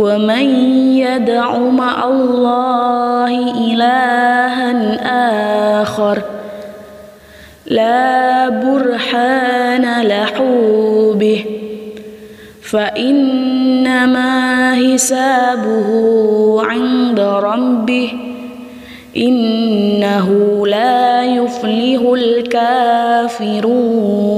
ومن يدع مع الله إلها آخر لا برهان له به فإنما حسابه عند ربه إنه لا يفلح الكافرون.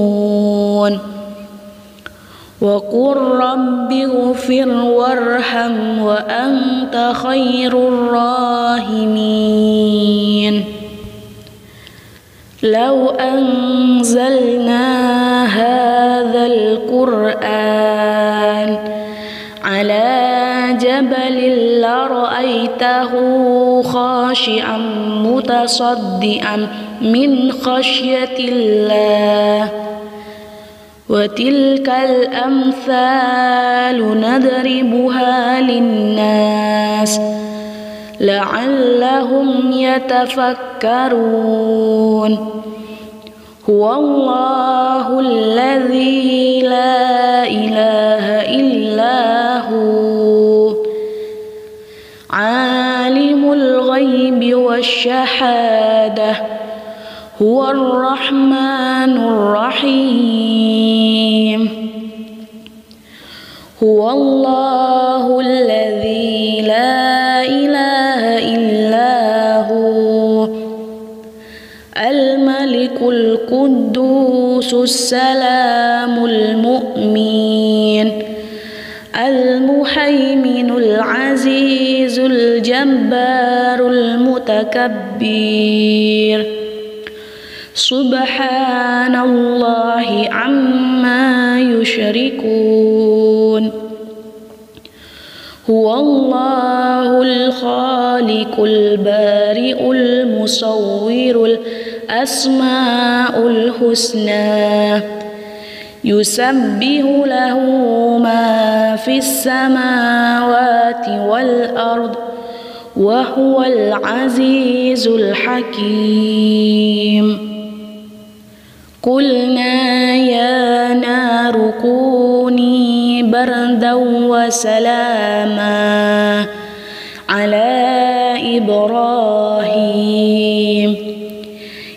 وقل رب اغفر وارحم وأنت خير الراحمين. لو أنزلنا هذا القرآن على جبل لرأيته خاشعا متصدئا من خشية الله وتلك الأمثال نضربها للناس لعلهم يتفكرون. هو الله الذي لا إله إلا هو. عالم الغيب والشهادة. هو الرحمن الرحيم. هو الله الذي لا إله إلا هو. الملك القدوس السلام المؤمن. المحيمن العزيز الجبار المتكبر. سبحان الله عما يشركون. هو الله الخالق البارئ المصور الأسماء الحسنى. يسبح له ما في السماوات والأرض وهو العزيز الحكيم. قلنا يا نار كوني بردا وسلاما على إبراهيم.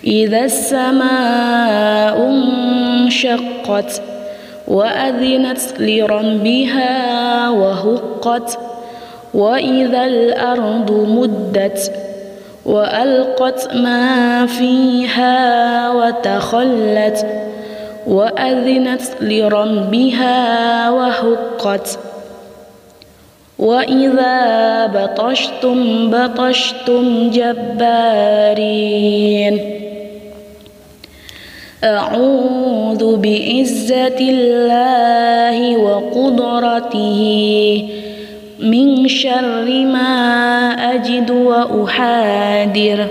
إذا السماء انشقت وأذنت لربها وهقت وإذا الأرض مدت وألقت ما فيها وتخلت وأذنت لربها وهقت وإذا بطشتم بطشتم جبارين أعوذ بعزة الله وقدرته من شر ما أجد وأحاذر.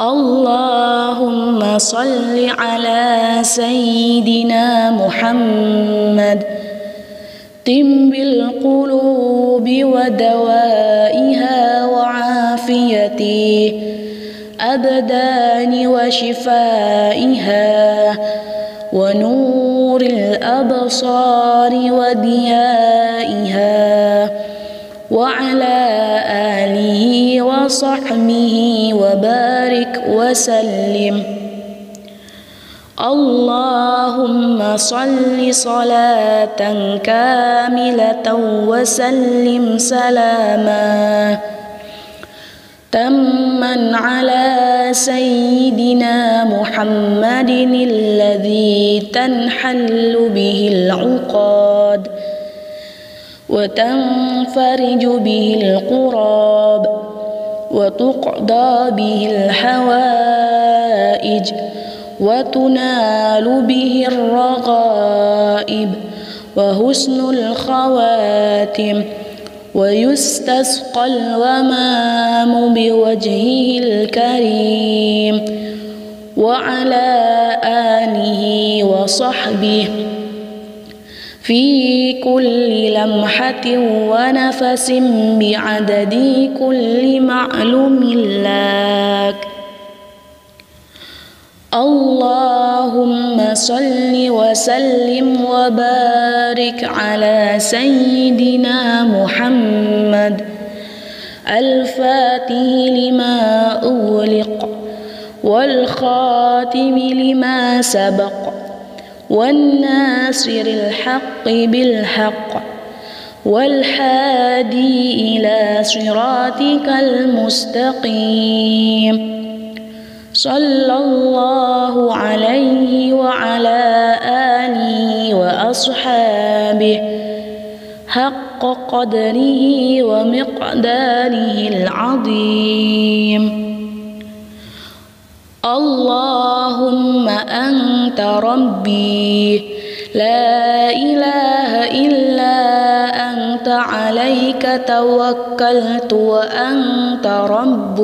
اللهم صل على سيدنا محمد. طب القلوب ودوائها وعافيته. الأبدان وشفائها. ونور الأبصار وديائها وعلى آله وصحبه وبارك وسلم. اللهم صل صلاة كاملة وسلم سلاما. تما على سيدنا محمد الذي تنحل به العقاد وتنفرج به القراب وتقضى به الحوائج وتنال به الرغائب وحسن الخواتم ويستسقى الغمام بوجهه الكريم وعلى آله وصحبه في كل لمحة ونفس بعدد كل معلوم لك. اللهم صل وسلم وبارك على سيدنا محمد. الفاتح لما أغلق والخاتم لما سبق والناصر الحق بالحق والحادي إلى صراطك المستقيم. صلى الله عليه وعلى آله وأصحابه حق قدره ومقداره العظيم. اللهم أنت ربي لا إله إلا أنت عليك توكلت وأنت رب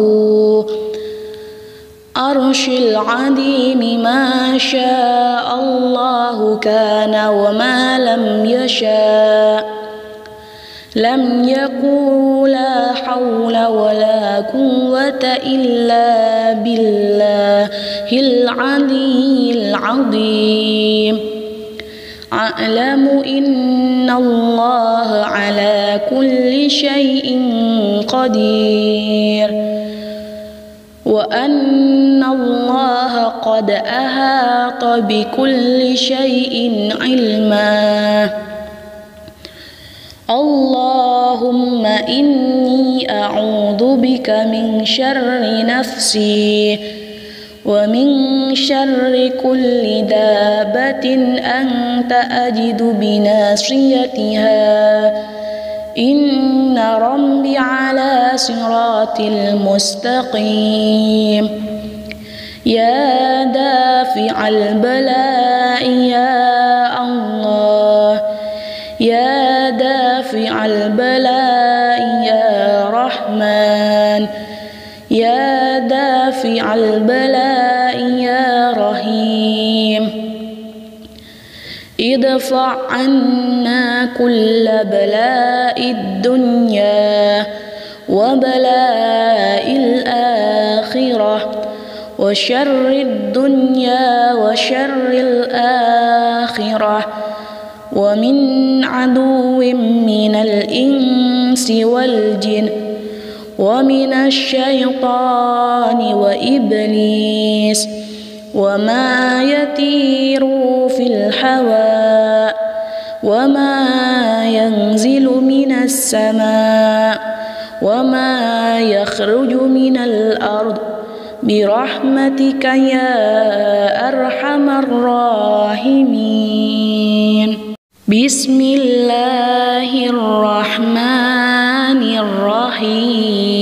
أرش العظيم ما شاء الله كان وما لم يشاء. لم يكن لا حول ولا قوة إلا بالله العلي العظيم. أعلم إن الله على كل شيء قدير. وأن الله قد أحاط بكل شيء علما. اللهم إني أعوذ بك من شر نفسي ومن شر كل دابة أنت أجد بناصيتها. ربي على صراط المستقيم. يا دافع البلاء يا الله. يا دافع البلاء يا رحمن. يا دافع البلاء ادفع عنا كل بلاء الدنيا وبلاء الآخرة وشر الدنيا وشر الآخرة ومن عدو من الإنس والجن ومن الشيطان وإبليس وما يطير في الهواء وما ينزل من السماء وما يخرج من الأرض برحمتك يا أرحم الراحمين بسم الله الرحمن الرحيم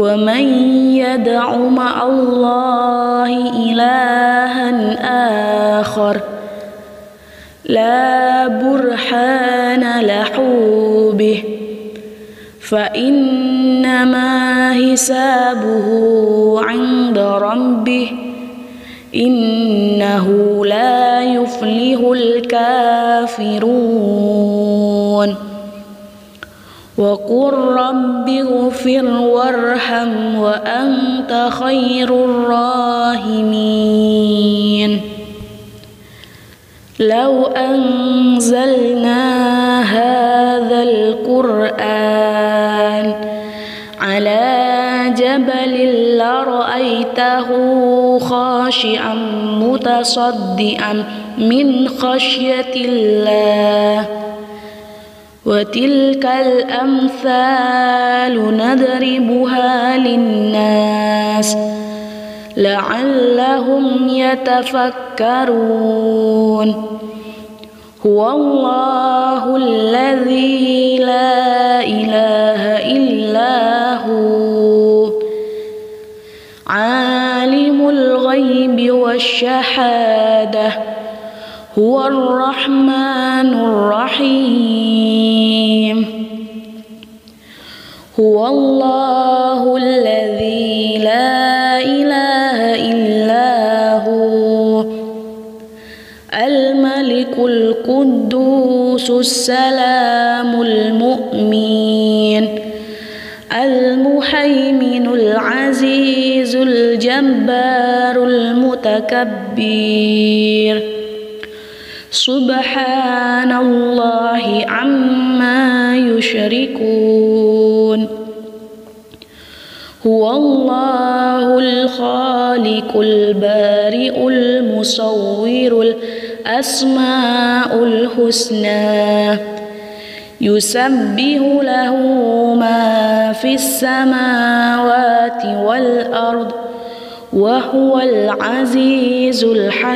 ومن يدع مع الله إلها آخر لا برهان له به فإنما حسابه عند ربه إنه لا يفلح الكافرون. وقل رب اغفر وارحم وأنت خير الراحمين. لو أنزلنا هذا القرآن على جبل لرأيته خاشعا متصدئا من خشية الله وتلك الأمثال نضربها للناس لعلهم يتفكرون. هو الله الذي لا إله إلا هو. عالم الغيب والشهادة. هو الرحمن الرحيم. هو الله الذي لا إله إلا هو. الملك القدوس السلام المؤمن. المحيمن العزيز الجبار المتكبر. سبحان الله عما يشركون. هو الله الخالق البارئ المصور الأسماء الحسنى. يسبح له ما في السماوات والأرض وهو العزيز الحكيم.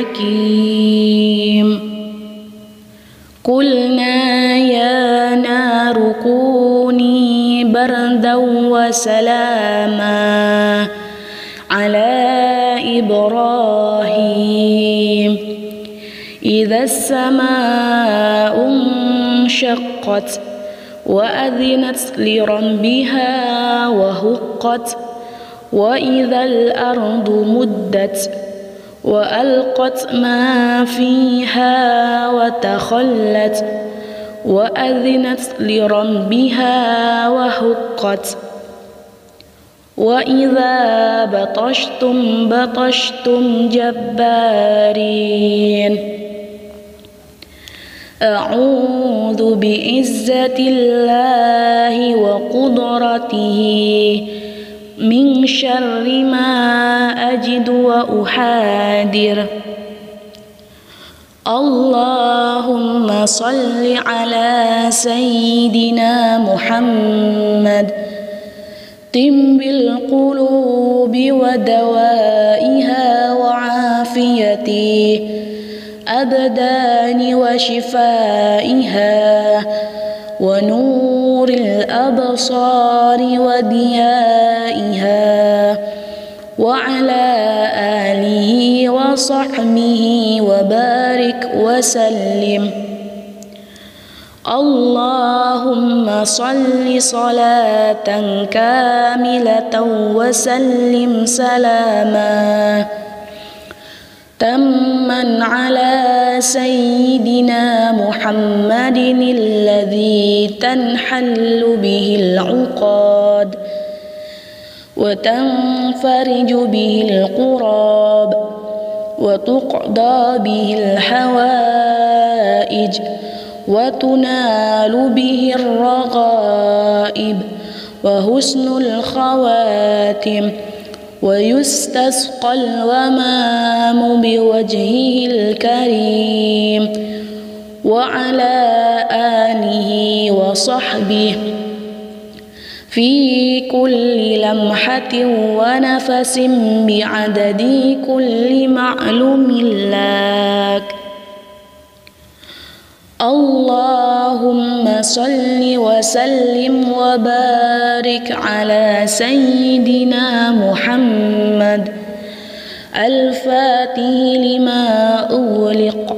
قلنا يا نار كوني بردا وسلاما على إبراهيم. إذا السماء انشقت وأذنت لربها وهقت وإذا الأرض مدت وألقت ما فيها وتخلت وأذنت لربها وهقت وإذا بطشتم بطشتم جبارين أعوذ بعزة الله وقدرته من شر ما أجد وأحاذر. اللهم صل على سيدنا محمد. طب القلوب ودوائها وعافيته. أبدان وشفائها. ونور الأبصار وديائها وعلى آله وصحبه وبارك وسلم. اللهم صل صلاة كاملة وسلم سلاما. تما على سيدنا محمد الذي تنحل به العقاد وتنفرج به القراب وتقضى به الحوائج وتنال به الرغائب وحسن الخواتم ويستسقى الغمام بوجهه الكريم وعلى آله وصحبه في كل لمحة ونفس بعدد كل معلوم لك اللهم صل وسلم وبارك على سيدنا محمد. الفاتح لما أغلق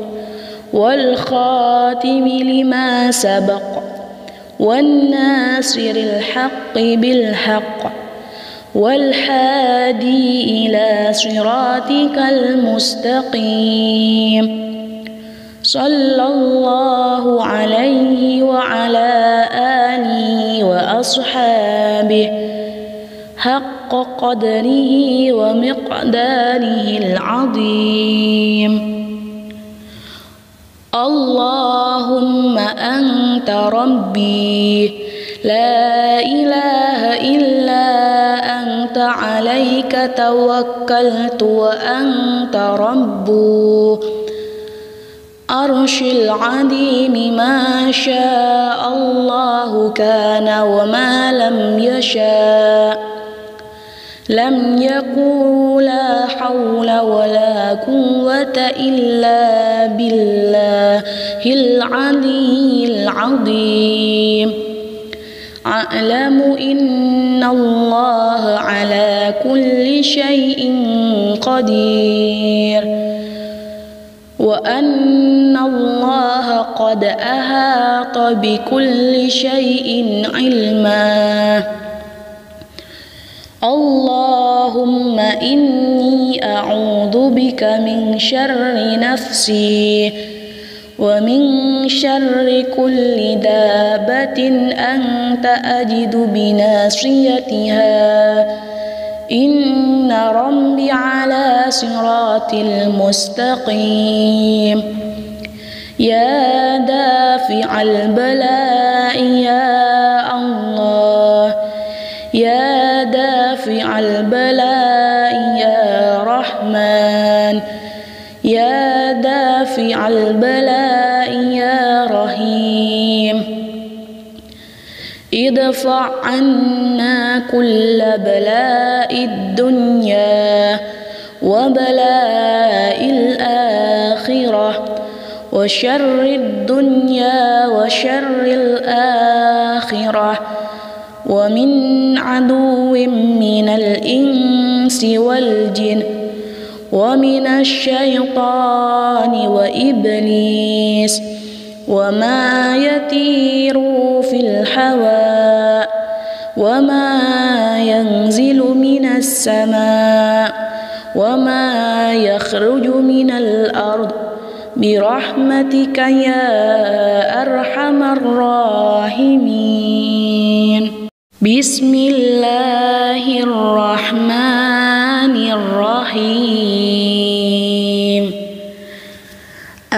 والخاتم لما سبق والناصر الحق بالحق والحادي إلى صراطك المستقيم. صلى الله عليه وعلى آله وأصحابه حق قدره ومقداره العظيم. اللهم أنت ربي. لا إله إلا أنت. عليك توكلت وأنت رب أرش العظيم ما شاء الله كان وما لم يشاء. لم يكن لا حول ولا قوة إلا بالله العلي العظيم. أعلم إن الله على كل شيء قدير. وأن الله قد أحاط بكل شيء علما. اللهم إني أعوذ بك من شر نفسي ومن شر كل دابة أنت أجد بناصيتها. إن ربي على صراط المستقيم. يا دافع البلاء يا الله. يا دافع البلاء يا رحمن. يا دافع البلاء يا ادفع عنا كل بلاء الدنيا وبلاء الآخرة وشر الدنيا وشر الآخرة ومن عدو من الإنس والجن ومن الشيطان وإبليس وما يطير في الهواء وما ينزل من السماء وما يخرج من الأرض برحمتك يا أرحم الراحمين بسم الله الرحمن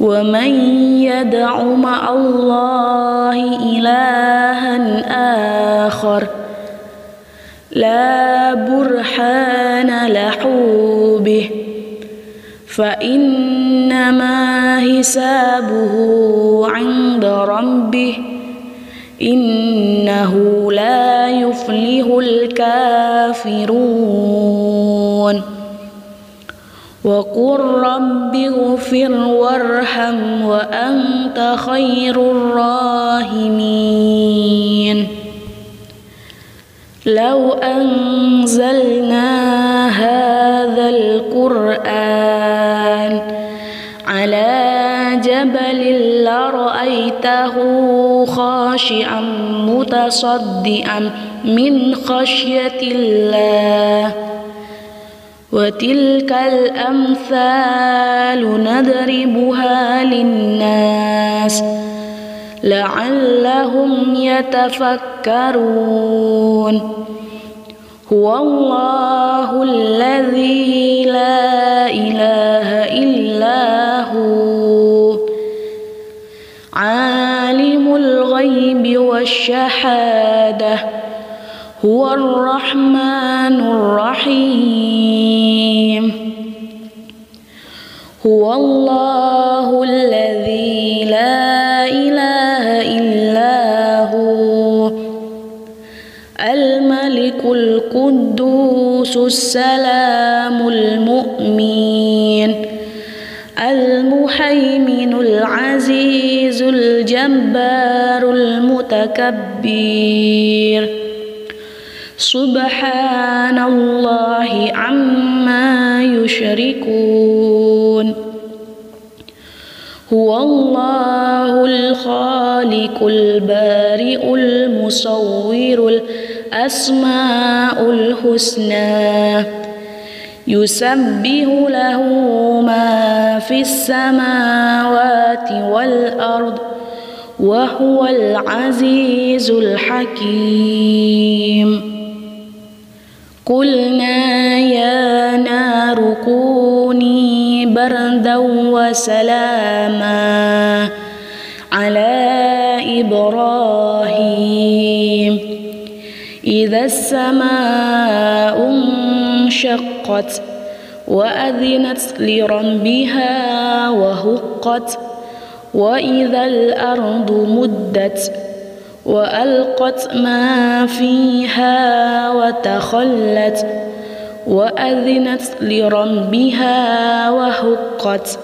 ومن يدع مع الله إلها آخر لا برهان له به فإنما حسابه عند ربه إنه لا يفلح الكافرون وقل رب اغفر وارحم وأنت خير الراحمين. لو أنزلنا هذا القرآن على جبل لرأيته خاشعا متصدئا من خشية الله وتلك الأمثال نضربها للناس لعلهم يتفكرون. هو الله الذي لا إله إلا هو. عالم الغيب والشهادة. هو الرحمن الرحيم. هو الله الذي لا إله إلا هو. الملك القدوس السلام المؤمن. المحيمن العزيز الجبار المتكبر. سبحان الله عما يشركون. هو الله الخالق البارئ المصور الأسماء الحسنى. يسبح له ما في السماوات والأرض وهو العزيز الحكيم. قلنا يا نار كوني بردا وسلاما على إبراهيم. إذا السماء انشقت وأذنت لربها وهقت وإذا الأرض مدت وألقت ما فيها وتخلت وأذنت لربها وهقت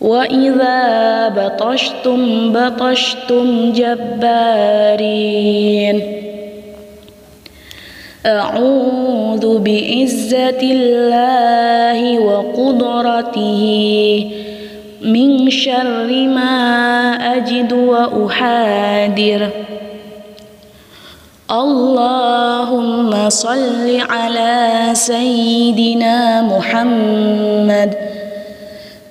وإذا بطشتم بطشتم جبارين أعوذ بعزة الله وقدرته من شر ما أجد وأحاذر اللهم صل على سيدنا محمد.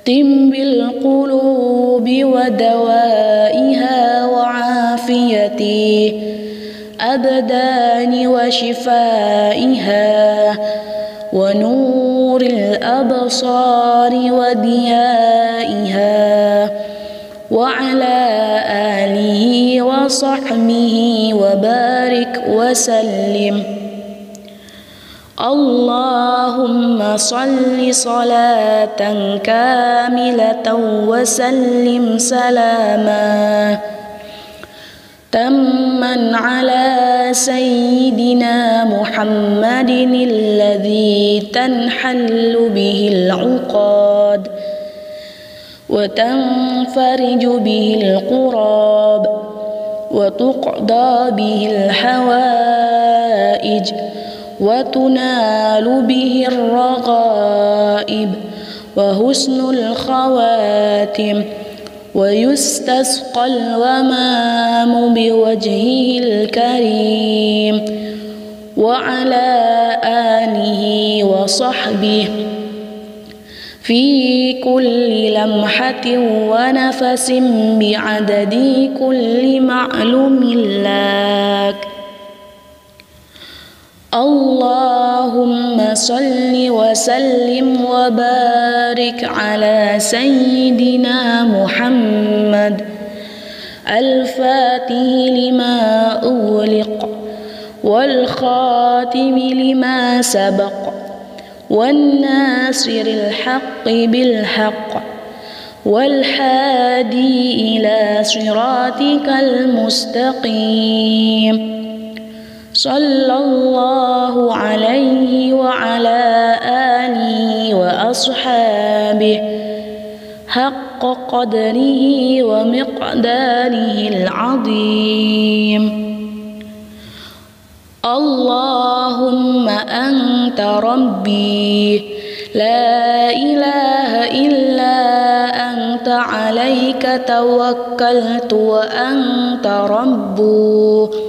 طب القلوب ودوائها وعافيته. أبدان وشفائها. ونور الأبصار وديائها وعلى آله وصحبه وبارك وسلم. اللهم صل صلاة كاملة وسلم سلاما. تما على سيدنا محمد الذي تنحل به العقاد وتنفرج به القراب وتقضى به الحوائج وتنال به الرغائب وحسن الخواتم ويستسقى الغمام بوجهه الكريم وعلى آله وصحبه في كل لمحة ونفس بعدد كل معلوم لك. اللهم صل وسلم وبارك على سيدنا محمد. الفاتح لما أغلق والخاتم لما سبق والناصر الحق بالحق والحادي إلى صراطك المستقيم. صلى الله عليه وعلى آله وأصحابه حق قدره ومقداره العظيم. اللهم أنت ربي لا إله إلا أنت عليك توكلت وأنت ربي.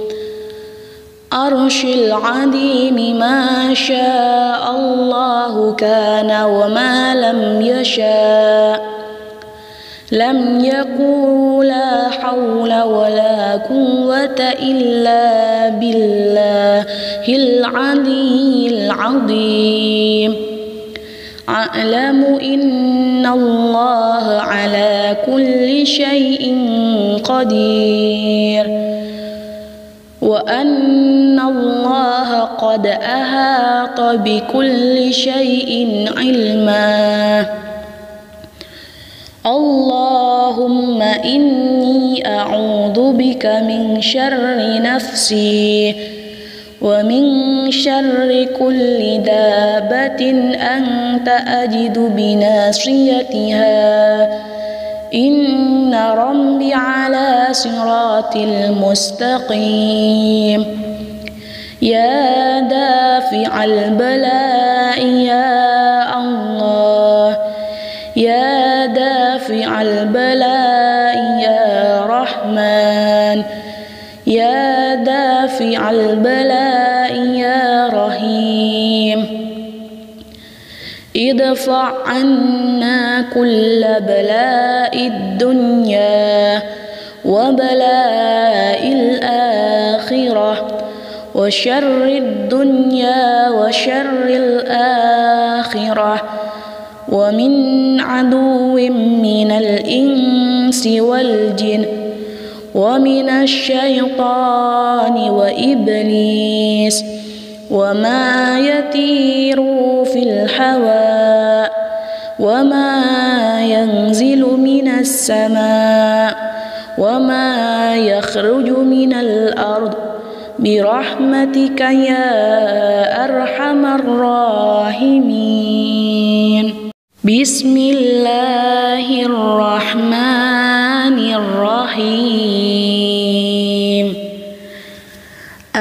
عرش العظيم ما شاء الله كان وما لم يشاء. لم يكن لا حول ولا قوة إلا بالله العلي العظيم. أعلم إن الله على كل شيء قدير. وأن الله قد أحاط بكل شيء علما. اللهم إني أعوذ بك من شر نفسي ومن شر كل دابة أنت أجد بناصيتها. إن ربي على صراط المستقيم. يا دافع البلاء يا الله. يا دافع البلاء يا رحمن. يا دافع البلاء ادفع عنا كل بلاء الدنيا وبلاء الآخرة وشر الدنيا وشر الآخرة ومن عدو من الإنس والجن ومن الشيطان وإبليس وما يطير في الهواء وما ينزل من السماء وما يخرج من الأرض برحمتك يا أرحم الراحمين بسم الله الرحمن الرحيم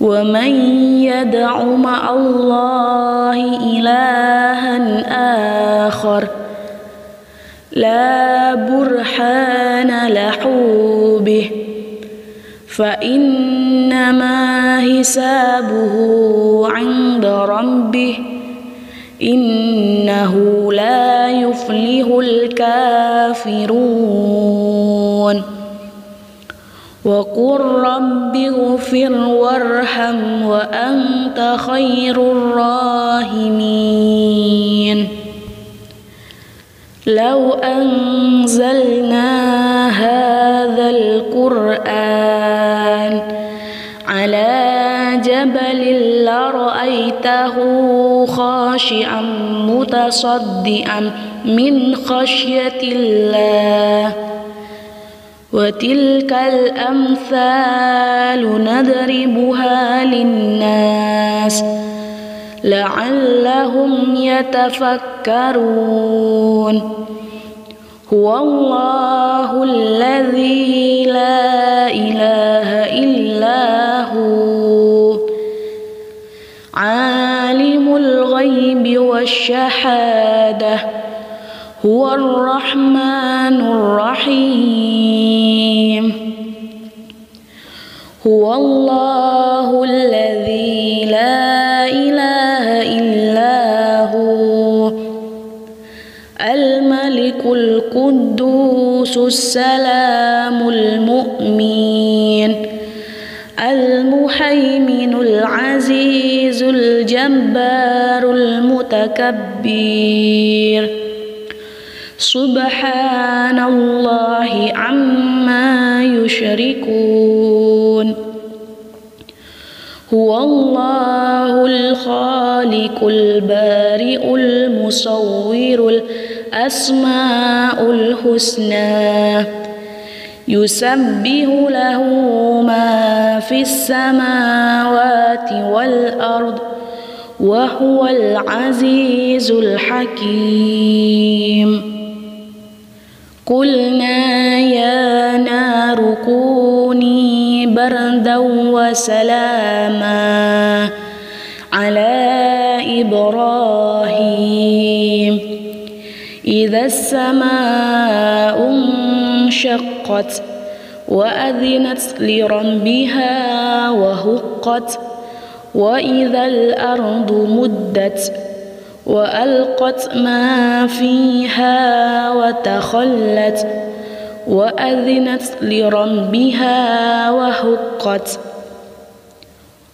ومن يدع مع الله إلها آخر لا برهان له به فإنما حسابه عند ربه إنه لا يفلح الكافرون وقل رب اغفر وارحم وأنت خير الراحمين. لو أنزلنا هذا القرآن على جبل لرأيته خاشعا متصدئا من خشية الله. وتلك الأمثال نضربها للناس لعلهم يتفكرون. هو الله الذي لا إله إلا هو. عالم الغيب والشهادة. هو الرحمن الرحيم. هو الله الذي لا إله إلا هو. الملك القدوس السلام المؤمن. المحيمن العزيز الجبار المتكبر. سبحان الله عما يشركون. هو الله الخالق البارئ المصور الأسماء الحسنى. يسبح له ما في السماوات والأرض وهو العزيز الحكيم. قلنا يا نار كوني بردا وسلاما على إبراهيم. إذا السماء انشقت وأذنت لربها وهقت وإذا الأرض مدت وألقت ما فيها وتخلت وأذنت لربها وهقت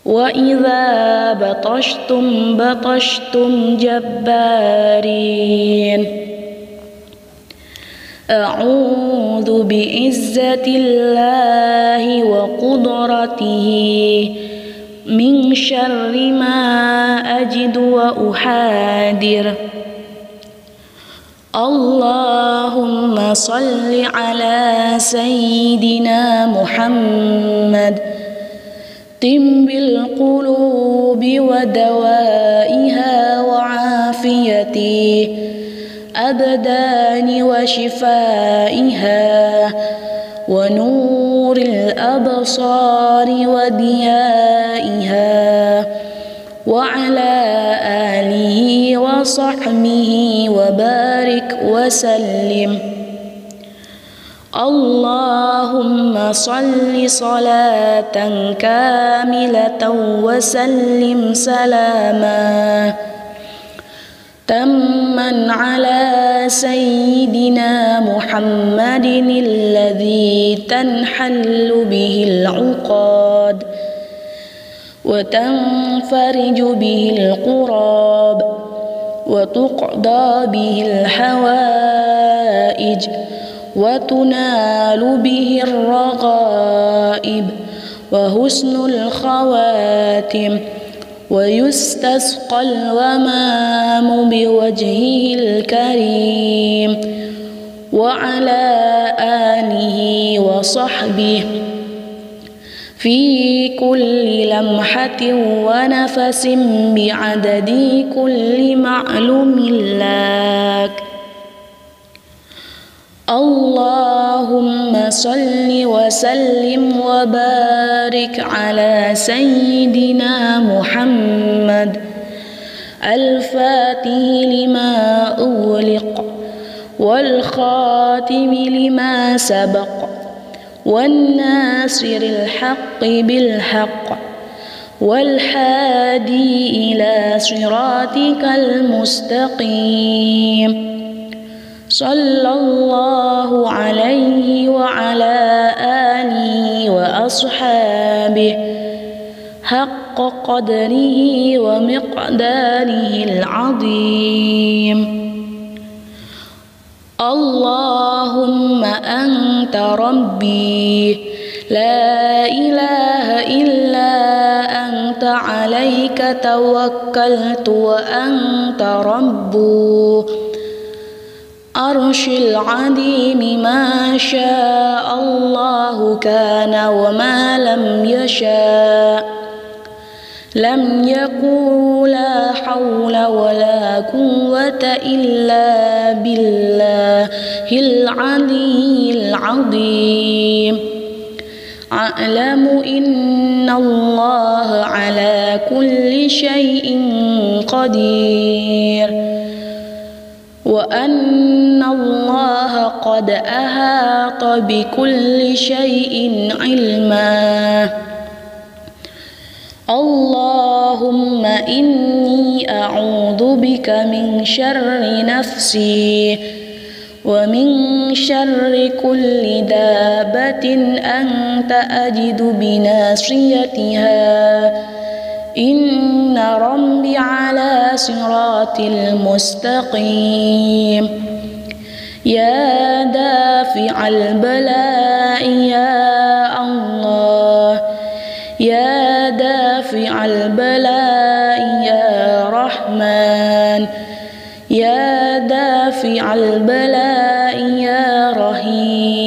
وإذا بطشتم بطشتم جبارين أعوذ بعزة الله وقدرته من شر ما أجد وأحاذر اللهم صل على سيدنا محمد. طب القلوب ودوائها وعافيته. أبدان وشفائها. ونور الأبصار وديائها وعلى آله وصحبه وبارك وسلم. اللهم صل صلاة كاملة وسلم سلاما. تما على سيدنا محمد الذي تنحل به العقاد وتنفرج به القراب وتقضى به الحوائج وتنال به الرغائب وحسن الخواتم ويستسقى الغمام بوجهه الكريم وعلى آله وصحبه في كل لمحة ونفس بعدد كل معلوم لك اللهم صل وسلم وبارك على سيدنا محمد. الفاتح لما أغلق والخاتم لما سبق والناصر الحق بالحق والحادي إلى صراطك المستقيم. صلى الله عليه وعلى آله وأصحابه حق قدره ومقداره العظيم. اللهم أنت ربي. لا إله إلا أنت. عليك توكلت وأنت ربي. عرش العظيم ما شاء الله كان وما لم يشاء. لم يكن لا حول ولا قوة إلا بالله العلي العظيم. أعلم إن الله على كل شيء قدير. وأن الله قد أحاط بكل شيء علما. اللهم إني أعوذ بك من شر نفسي ومن شر كل دابة أنت أجد بناصيتها. إن ربي على صراط المستقيم. يا دافع البلاء يا الله. يا دافع البلاء يا رحمن. يا دافع البلاء يا رحيم.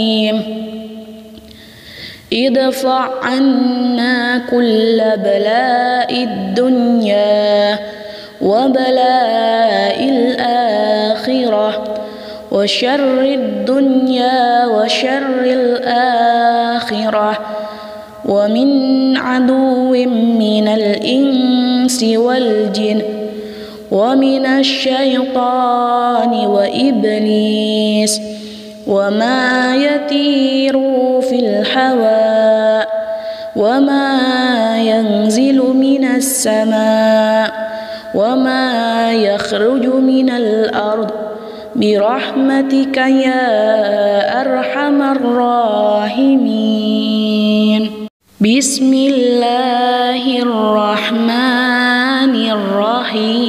ادفع عنا كل بلاء الدنيا وبلاء الآخرة وشر الدنيا وشر الآخرة ومن عدو من الإنس والجن ومن الشيطان وإبليس وما يطير في الهواء وما ينزل من السماء وما يخرج من الأرض برحمتك يا أرحم الراحمين بسم الله الرحمن الرحيم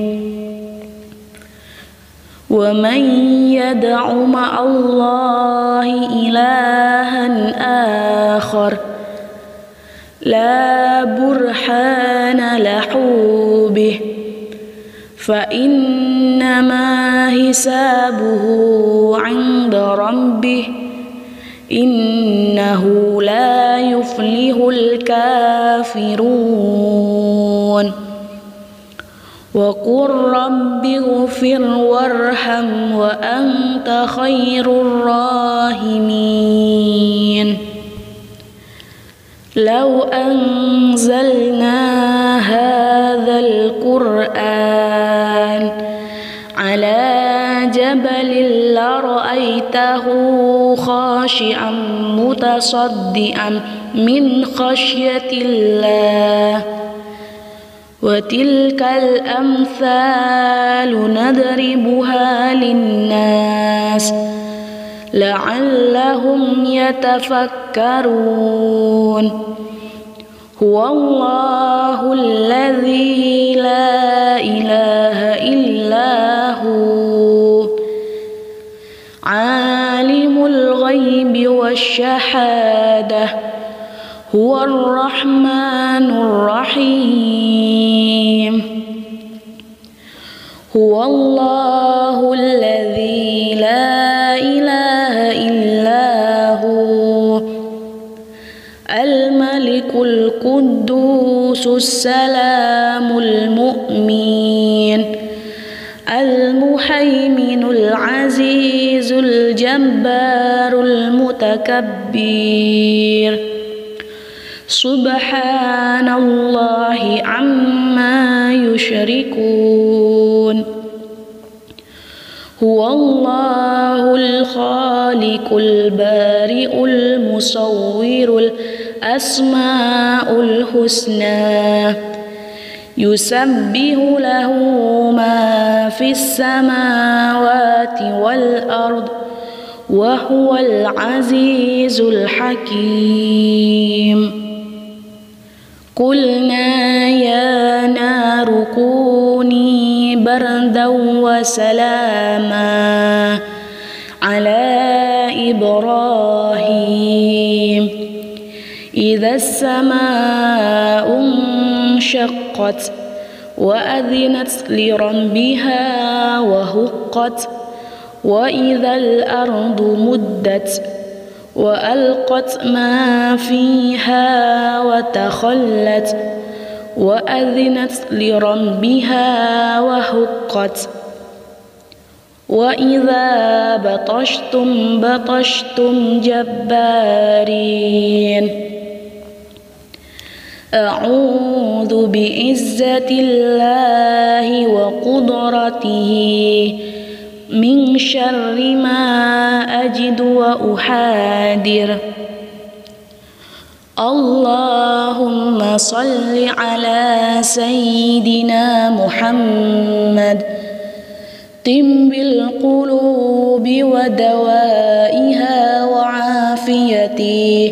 ومن يدع مع الله إلها آخر لا برهان له به فإنما حسابه عند ربه إنه لا يفلح الكافرون وقل رب اغفر وارحم وأنت خير الراحمين. لو أنزلنا هذا القرآن على جبل لرأيته خاشعا متصدئا من خشية الله وتلك الأمثال نضربها للناس لعلهم يتفكرون. هو الله الذي لا إله إلا هو. عالم الغيب والشهادة. هو الرحمن الرحيم. هو الله الذي لا إله إلا هو. الملك القدوس السلام المؤمن. المحيمن العزيز الجبار المتكبر. سبحان الله عما يشركون. هو الله الخالق البارئ المصور الأسماء الحسنى. يسبح له ما في السماوات والأرض وهو العزيز الحكيم. قلنا يا نار كوني بردا وسلاما على إبراهيم. إذا السماء انشقت وأذنت لربها وهقت وإذا الأرض مدت وألقت ما فيها وتخلت وأذنت لربها وهقت وإذا بطشتم بطشتم جبارين. أعوذ بعزة الله وقدرته من شر ما أجد وأحاذر. اللهم صل على سيدنا محمد. طب القلوب ودوائها وعافيته.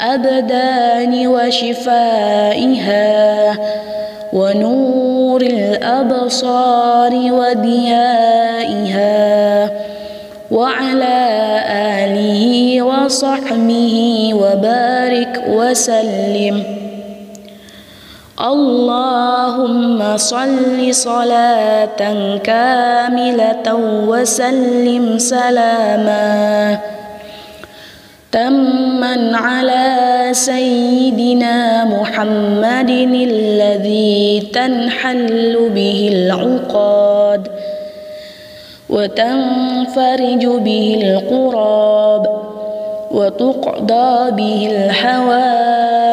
أبدان وشفائها. ونور الأبصار وديائها. وعلى آله وصحبه وبارك وسلم. اللهم صل صلاة كاملة وسلم سلاما. تما على سيدنا محمد الذي تنحل به العقاد وتنفرج به القراب. وتقضى به الحوائج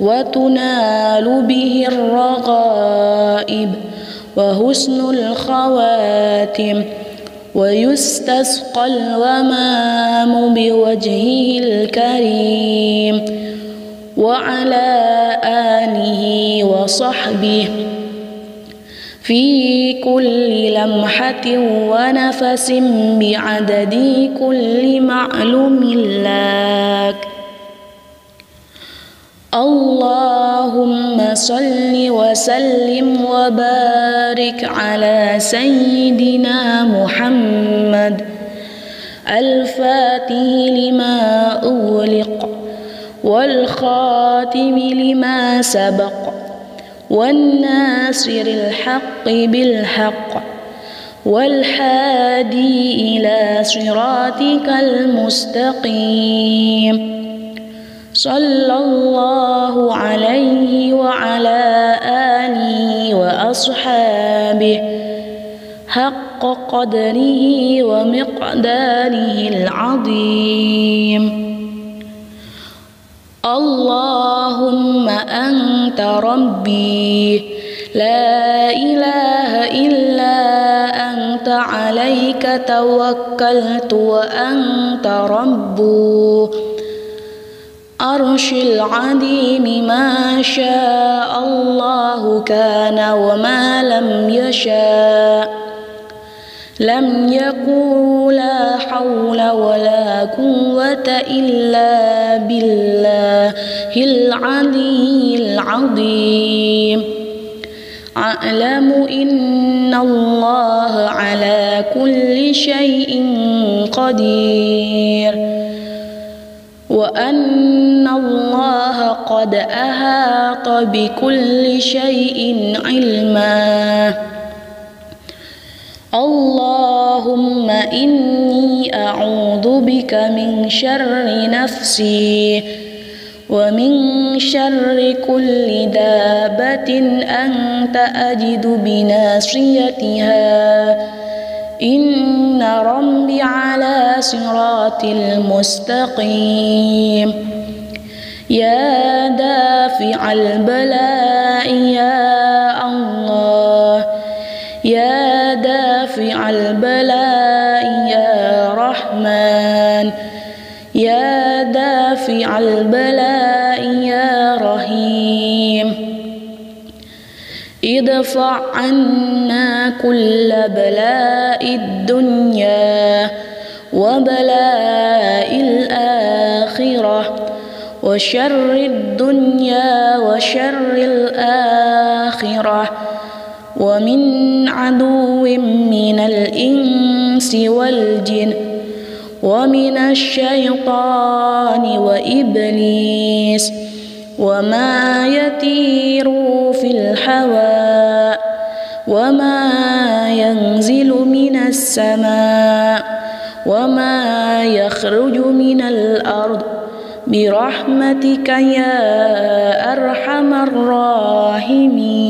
وتنال به الرغائب وحسن الخواتم ويستسقى الغمام بوجهه الكريم وعلى آله وصحبه في كل لمحة ونفس بعدد كل معلوم لك. اللهم صل وسلم وبارك على سيدنا محمد. الفاتح لما أغلق والخاتم لما سبق. والناصر الحق بالحق والحادي إلى صراطك المستقيم صلى الله عليه وعلى آله وأصحابه حق قدره ومقداره العظيم اللهم أنت ربي لا إله إلا أنت عليك توكلت وأنت رب أرش العظيم ما شاء الله كان وما لم يشاء لم يقول لا حول ولا قوة إلا بالله العلي العظيم. أعلم إن الله على كل شيء قدير. وأن الله قد أحاط بكل شيء علما. اللهم إني أعوذ بك من شر نفسي ومن شر كل دابة أنت أجد بناصيتها. إن ربي على صراط المستقيم. يا دافع البلاء يا البلاء يا رحمن. يا دافع البلاء يا رحيم. ادفع عنا كل بلاء الدنيا وبلاء الآخرة وشر الدنيا وشر الآخرة. ومن عدو من الإنس والجن ومن الشيطان وإبليس وما يطير في الهواء وما ينزل من السماء وما يخرج من الأرض برحمتك يا أرحم الراحمين.